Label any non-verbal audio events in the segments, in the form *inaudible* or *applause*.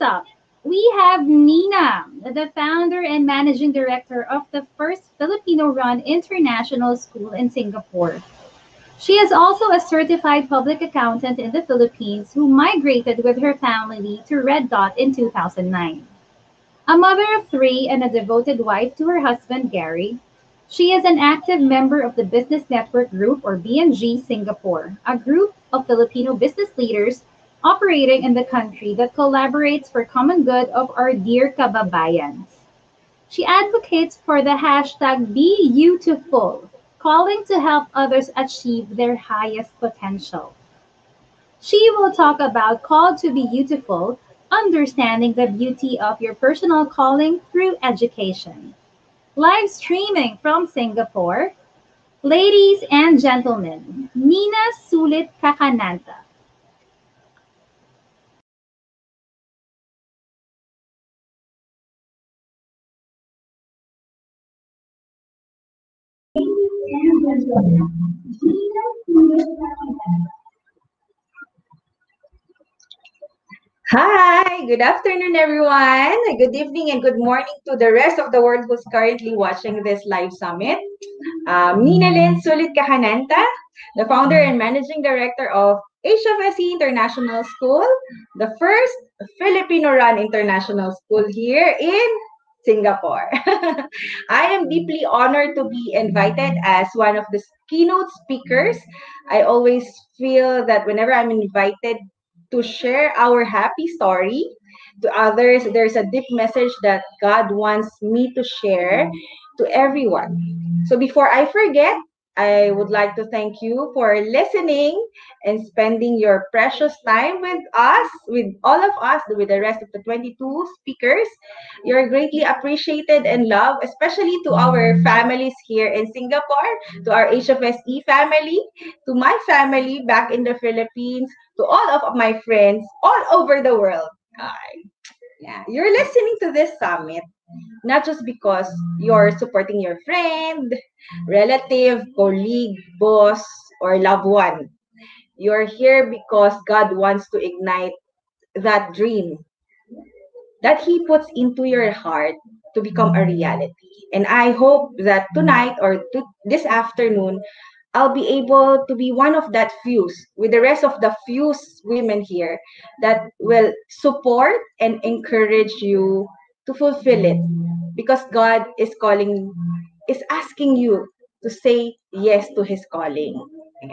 Next up, we have Nina, the founder and managing director of the first Filipino run international school in Singapore. She is also a certified public accountant in the Philippines who migrated with her family to Red Dot in 2009. A mother of three and a devoted wife to her husband, Gary, she is an active member of the Business Network Group or BNG Singapore, a group of Filipino business leaders operating in the country that collaborates for common good of our dear kababayans. She advocates for the hashtag Be calling to help others achieve their highest potential. She will talk about Called to Be Beautiful, understanding the beauty of your personal calling through education live streaming from Singapore. Ladies and gentlemen, Nina Sulit Cacananta. Hi, good afternoon, everyone. Good evening and good morning to the rest of the world who's currently watching this live summit. Um, Ninalyn Sulit Cacananta, the founder and managing director of HFSE International School, the first Filipino-run international school here in Singapore. *laughs* I am mm. deeply honored to be invited as one of the keynote speakers. I always feel that whenever I'm invited to share our happy story to others. There's a deep message that God wants me to share to everyone. So before I forget, I would like to thank you for listening and spending your precious time with us, with all of us, with the rest of the 22 speakers. You're greatly appreciated and loved, especially to our families here in Singapore, to our HFSE family, to my family back in the Philippines, to all of my friends all over the world. yeah, you're listening to this summit not just because you're supporting your friend, relative, colleague, boss, or loved one. You're here because God wants to ignite that dream that He puts into your heart to become a reality. And I hope that tonight or to, this afternoon, I'll be able to be one of that fuse with the rest of the fuse women here that will support and encourage you to fulfill it because God is calling, is asking you to say yes to His calling. *laughs*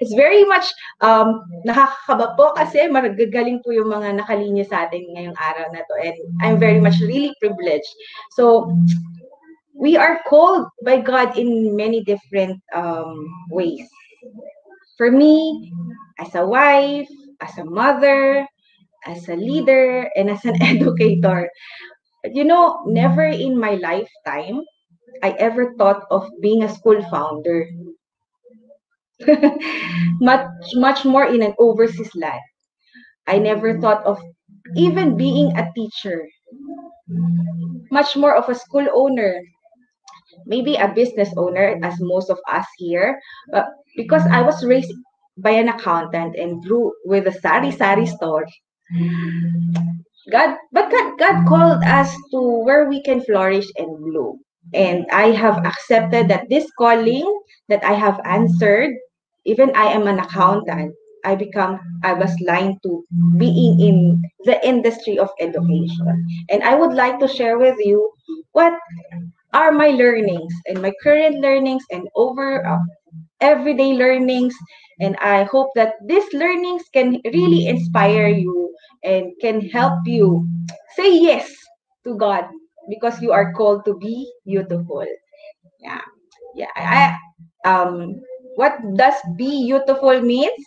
it's very much um, nakakakaba po kasi magagaling po yung mga nakalinya sa atin ngayong araw na to and I'm very much really privileged. So, we are called by God in many different um, ways. For me, as a wife, as a mother, as a leader and as an *laughs* educator. You know, never in my lifetime I ever thought of being a school founder. *laughs* much much more in an overseas land. I never thought of even being a teacher. Much more of a school owner. Maybe a business owner, as most of us here. But because I was raised by an accountant and grew with a sari sari store, God, but God, God called us to where we can flourish and bloom. And I have accepted that this calling that I have answered, even I am an accountant, I become, I was lined to being in the industry of education. And I would like to share with you what are my learnings and my current learnings and over everyday learnings and I hope that these learnings can really inspire you and can help you say yes to God because you are called to be beautiful. Yeah. Yeah. I, um what does be beautiful means?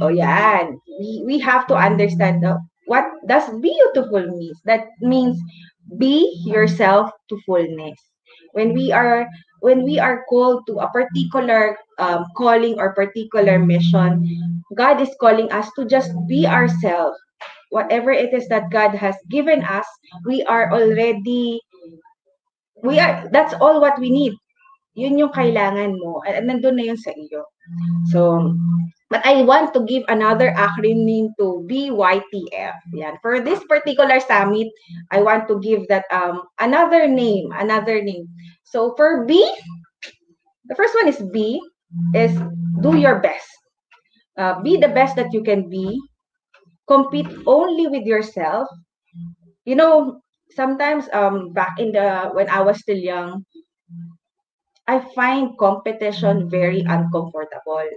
Oh yeah. We we have to understand the, what does beautiful means. That means be yourself to fullness. When we are when we are called to a particular um, calling or particular mission, God is calling us to just be ourselves. Whatever it is that God has given us, we are already, we are, that's all what we need. Yun yung kailangan mo. At nandun na yun sa iyo. So, But I want to give another acronym to BYTF. Yan. For this particular summit, I want to give that um another name, another name. So for B, the first one is B, is do your best. Uh, be the best that you can be. Compete only with yourself. You know, sometimes um back in the when I was still young, I find competition very uncomfortable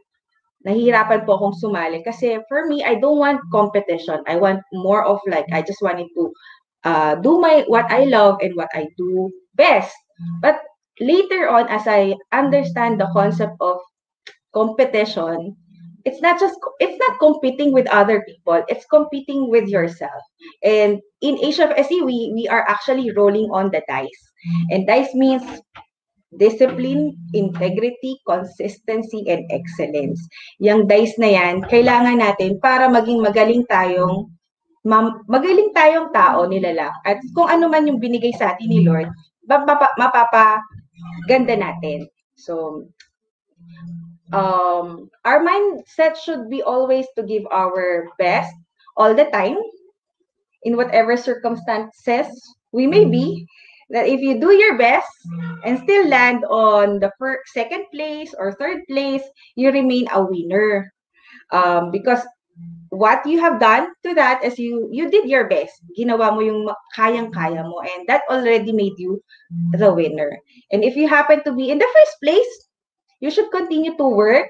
nahihirapan po akong sumali kasi for me I don't want competition. I want more of like I just wanted to uh, do my what I love and what I do best. But later on as I understand the concept of competition, it's not just it's not competing with other people, it's competing with yourself. And in Asia SE we we are actually rolling on the dice. And dice means discipline, integrity, consistency, and excellence. Yung dice na yan, kailangan natin para maging magaling tayong magaling tayong tao nila lang. At kung ano man yung binigay sa atin ni Lord, mapapa, mapapa ganda natin. So, um, our mindset should be always to give our best all the time in whatever circumstances we may be that if you do your best and still land on the first, second place or third place, you remain a winner. Um, because what you have done to that is you you did your best. Ginawa mo yung kayang-kaya mo and that already made you the winner. And if you happen to be in the first place, you should continue to work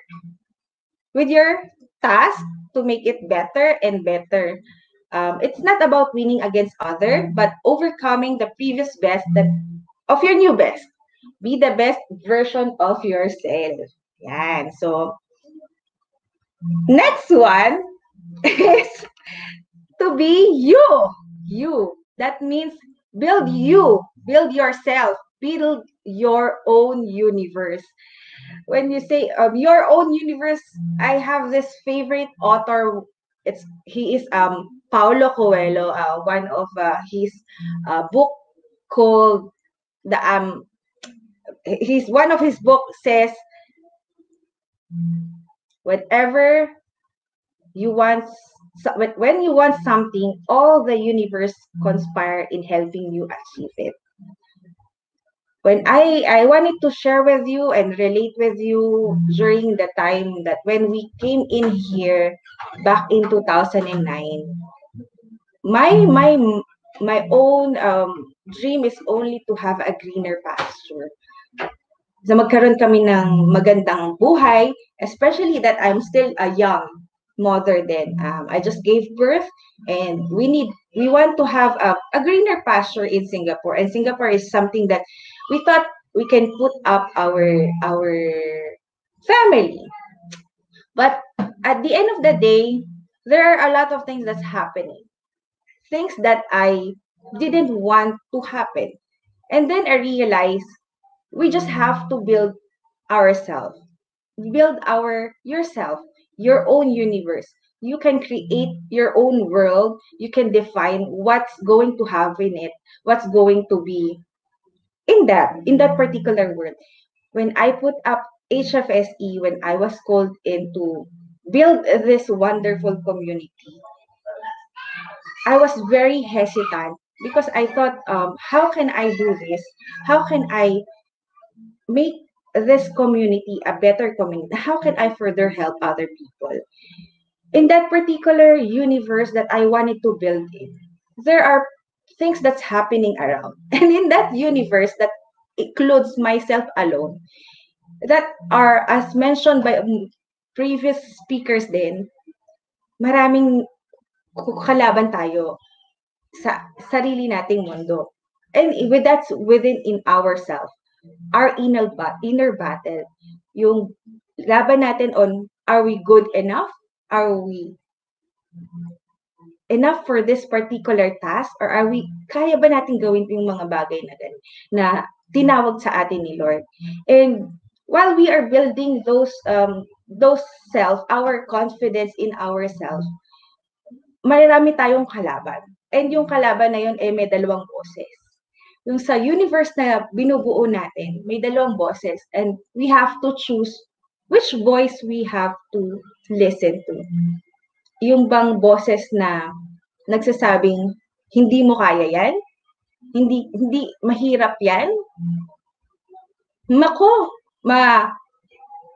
with your task to make it better and better. um, it's not about winning against other, but overcoming the previous best that of your new best. Be the best version of yourself. Yan. So, next one is to be you. You. That means build you, build yourself, build your own universe. When you say um, your own universe, I have this favorite author. It's he is um Paulo Coelho, uh, one of uh, his uh, book called the um his one of his book says whatever you want when you want something all the universe conspire in helping you achieve it when I I wanted to share with you and relate with you during the time that when we came in here back in 2009 my my my own um, dream is only to have a greener pasture. So magkaroon kami ng magandang buhay, especially that I'm still a young mother then. Um, I just gave birth and we need we want to have a, a greener pasture in Singapore. And Singapore is something that we thought we can put up our our family. But at the end of the day, there are a lot of things that's happening things that I didn't want to happen. And then I realized we just have to build ourselves. Build our yourself, your mm. own universe. You can create mm. your own world. You can define what's going to have in it, what's going to be in that, in that mm. particular world. When I put up HFSE, when I was called in to build this wonderful community, I was very hesitant because I thought, um, how can I do this? How can I make this community a better community? How can I further help other people? In that particular universe that I wanted to build in, there are things that's happening around. *laughs* And in that universe that includes myself alone, that are, as mentioned by previous speakers then, maraming kalaban tayo sa sarili nating mundo. And with that's within in ourselves. Our inner, inner battle. Yung laban natin on, are we good enough? Are we enough for this particular task? Or are we, kaya ba natin gawin yung mga bagay na, na tinawag sa atin ni Lord? And while we are building those um, those self, our confidence in ourselves, marami tayong kalaban. And yung kalaban na yun, eh, may dalawang boses. Yung sa universe na binubuo natin, may dalawang boses. And we have to choose which voice we have to listen to. Yung bang boses na nagsasabing, hindi mo kaya yan? Hindi, hindi, mahirap yan? Mako, ma,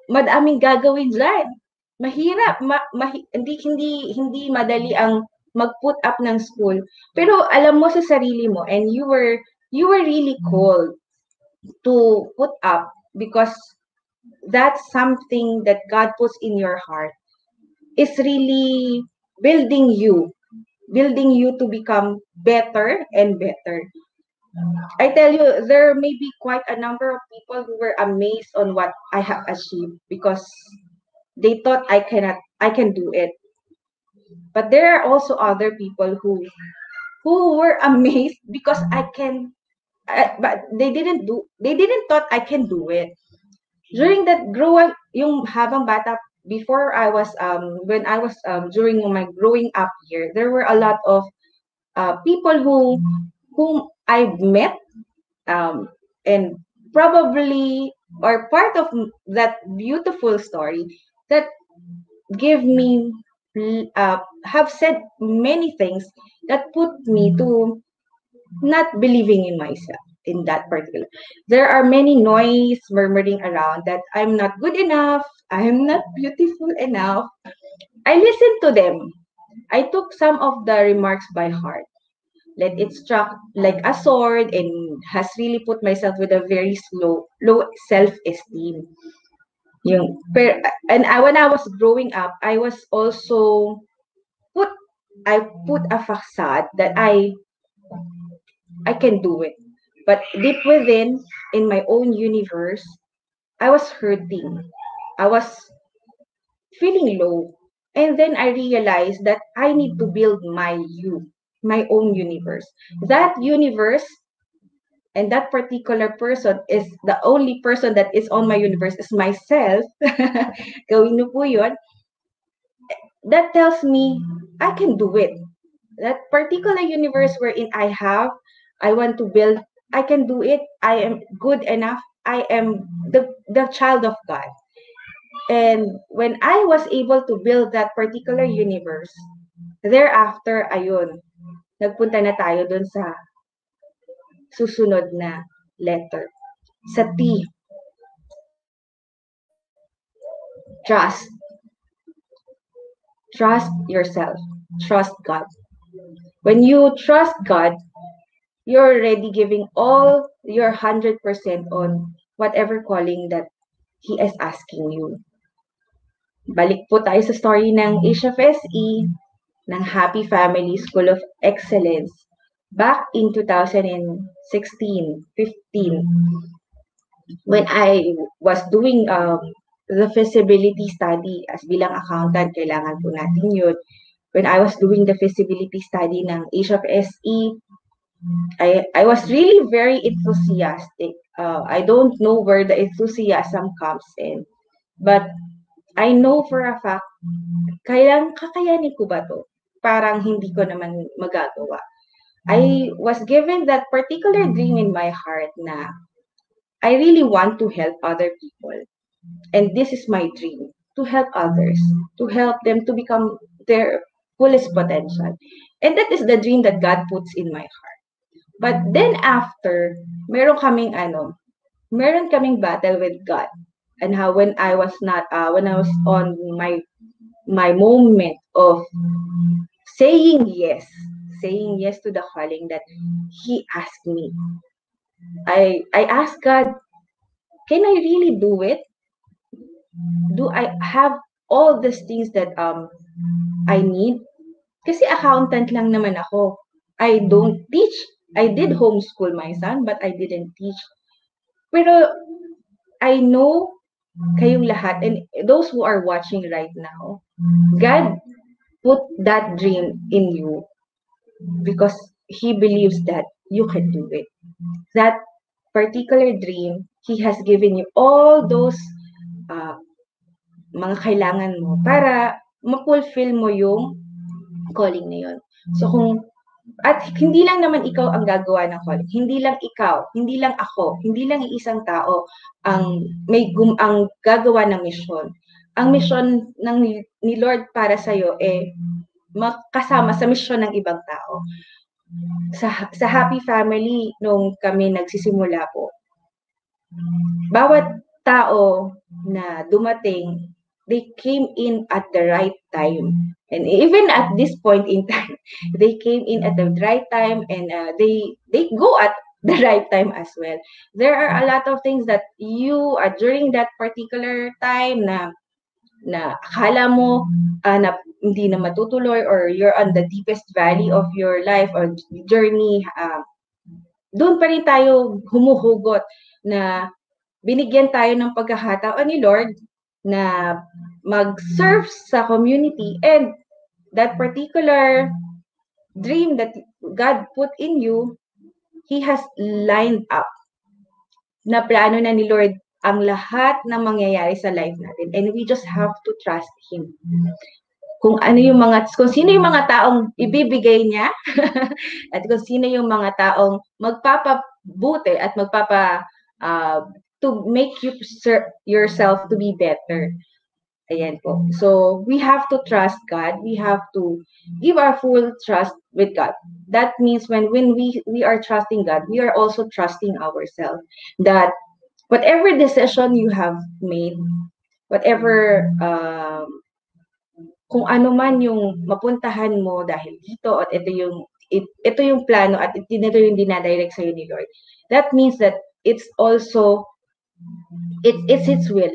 madaming gagawin dyan. Mahirap, ma, ma, hindi, hindi, hindi madali ang mag-put up ng school. Pero alam mo sa sarili mo and you were, you were really mm. called to put up because that's something that God puts in your heart is really building you, building you to become better and better. I tell you, there may be quite a number of people who were amazed on what I have achieved because they thought I cannot, I can do it. But there are also other people who, who were *laughs* amazed because I can, I, but they didn't do, they didn't thought I can do it. During that growing, yung habang bata, before I was, um, when I was, um, during my growing up year, there were a lot of uh, people who, whom I've met, um, and probably or part of that beautiful story that give me uh, have said many things that put me to not believing in myself in that particular. There are many noise murmuring around that i'm not good enough i'm not beautiful enough. I listened to them. I took some of the remarks by heart. Let it struck like a sword and has really put myself with a very slow low self-esteem. Per, and I, when I was growing up I was also put I put a facade that I I can do it but deep within in my own universe I was hurting I was feeling low and then I realized that I need to build my you my own universe. That universe and that particular person is the only person that is on my universe is myself. *laughs* That tells me I can do it. That particular universe wherein I have, I want to build, I can do it. I am good enough. I am the, the child of God. And when I was able to build that particular universe, thereafter, ayun, nagpunta na tayo dun sa susunod na letter. Sa T. Trust. Trust yourself. Trust God. When you trust God, you're already giving all your 100% on whatever calling that He is asking you. Balik po tayo sa story ng Asia FSE ng Happy Family School of Excellence back in 2016, 15, when I was doing um, the feasibility study as bilang accountant, kailangan po natin yun. When I was doing the feasibility study ng Asia SE, I, I was really very enthusiastic. Uh, I don't know where the enthusiasm comes in. But I know for a fact, kailan kakayanin ko ba to? parang hindi ko naman magagawa. I was given that particular dream in my heart na I really want to help other people. And this is my dream, to help others, to help them to become their fullest potential. And that is the dream that God puts in my heart. But then after, meron kaming ano, meron kaming battle with God. And how when I was not, uh, when I was on my my moment of saying yes, saying yes to the calling that He asked me. I I asked God, can I really do it? Do I have all these things that um I need? Kasi accountant lang naman ako. I don't teach. I did homeschool my son, but I didn't teach. Pero I know kayong lahat and those who are watching right now, God put that dream in you because he believes that you can do it. That particular dream, he has given you all those uh, mga kailangan mo para ma-fulfill mo yung calling na yun. So kung at hindi lang naman ikaw ang gagawa ng calling. Hindi lang ikaw, hindi lang ako, hindi lang isang tao ang may gum, ang gagawa ng misyon. Ang misyon ng ni Lord para sa iyo eh makasama sa misyon ng ibang tao. Sa sa Happy Family nung kami nagsisimula po. Bawat tao na dumating, they came in at the right time. And even at this point in time, *laughs* they came in at the right time and uh, they they go at *laughs* the right time as well. There are a lot of things that you uh, during that particular time na na akala mo uh, na hindi na matutuloy or you're on the deepest valley of your life or journey uh, doon pa rin tayo humuhugot na binigyan tayo ng pagkakataon ni Lord na mag-serve sa community and that particular dream that God put in you, He has lined up na plano na ni Lord ang lahat na mangyayari sa life natin. And we just have to trust Him. Kung ano yung mga, kung sino yung mga taong ibibigay niya, *laughs* at kung sino yung mga taong magpapabuti at magpapa, uh, to make you yourself to be better. Ayan po. So, we have to trust God. We have to give our full trust with God. That means when, when we, we are trusting God, we are also trusting ourselves. That whatever decision you have made, whatever, um, kung ano man yung mapuntahan mo dahil dito at ito yung it, ito yung plano at ito yung dinadirect sa'yo ni Lord. That means that it's also it, it's its will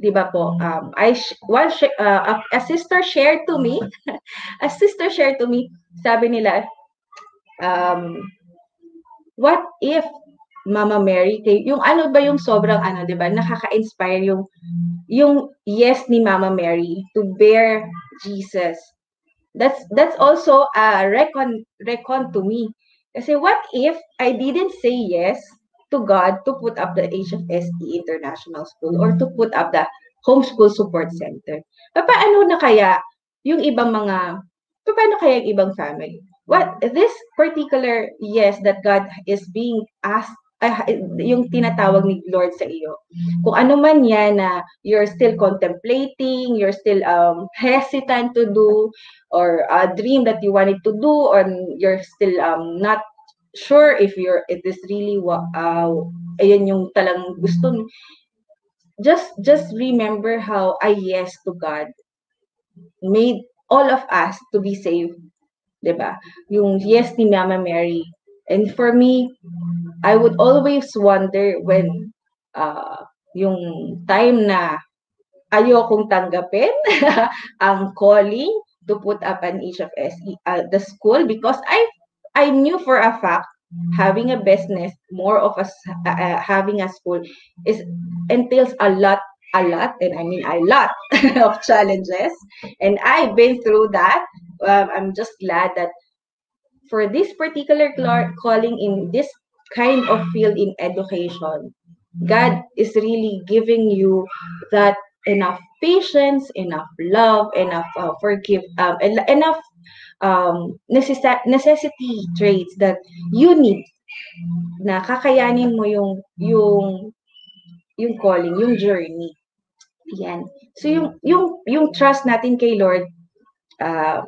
'di ba po? Um, I one uh, a sister shared to me, *laughs* a sister shared to me, sabi nila, um, what if Mama Mary, yung ano ba yung sobrang ano, 'di ba? Nakaka-inspire yung yung yes ni Mama Mary to bear Jesus. That's that's also a recon recon to me. Kasi what if I didn't say yes to God to put up the HFSE International School or to put up the Homeschool Support Center. Paano na kaya yung ibang mga, paano kaya yung ibang family? What, this particular yes that God is being asked uh, yung tinatawag ni Lord sa iyo. Kung ano man yan na you're still contemplating, you're still um, hesitant to do, or a dream that you wanted to do, or you're still um, not sure if you're it is really uh, ayan yung talang gusto just just remember how I yes to God. Made all of us to be saved 'di ba? Yung yes ni Mama Mary. And for me I would always wonder when uh, yung time na ayokong tanggapin *laughs* ang calling to put up an HFSE uh, the school because I I knew for a fact having a business, more of a uh, uh, having a school is entails a lot, a lot, and I mean a lot *laughs* of challenges. And I've been through that. Um, I'm just glad that for this particular calling in this kind of field in education, God is really giving you that enough patience, enough love, enough uh, forgive, um, enough um, necess- necessity traits that you need na kakayanin mo yung yung yung calling, yung journey. Yan. So yung yung yung trust natin kay Lord uh,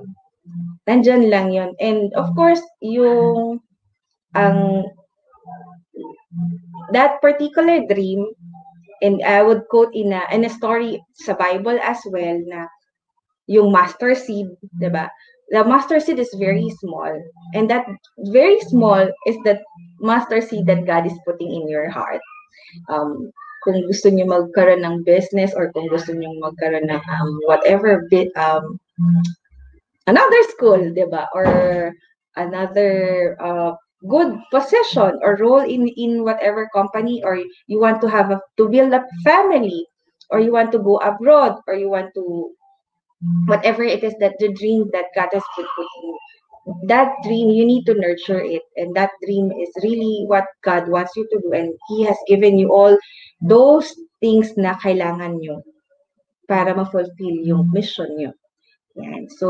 nandyan lang yon And of course, yung ang that particular dream and I would quote in a in a story sa Bible as well na yung master seed, 'di ba? The master seed is very small and that very small is the master seed that God is putting in your heart um, kung gusto niyo magkaroon ng business or kung gusto niyo magkaroon ng um, whatever bit um, another school, 'di ba? Or another uh, good position or role in in whatever company or you want to have a, to build a family or you want to go abroad or you want to whatever it is that the dream that God has put with you, that dream you need to nurture it and that dream is really what God wants you to do and He has given you all those things na kailangan nyo para ma-fulfill yung mission nyo. Yan. So,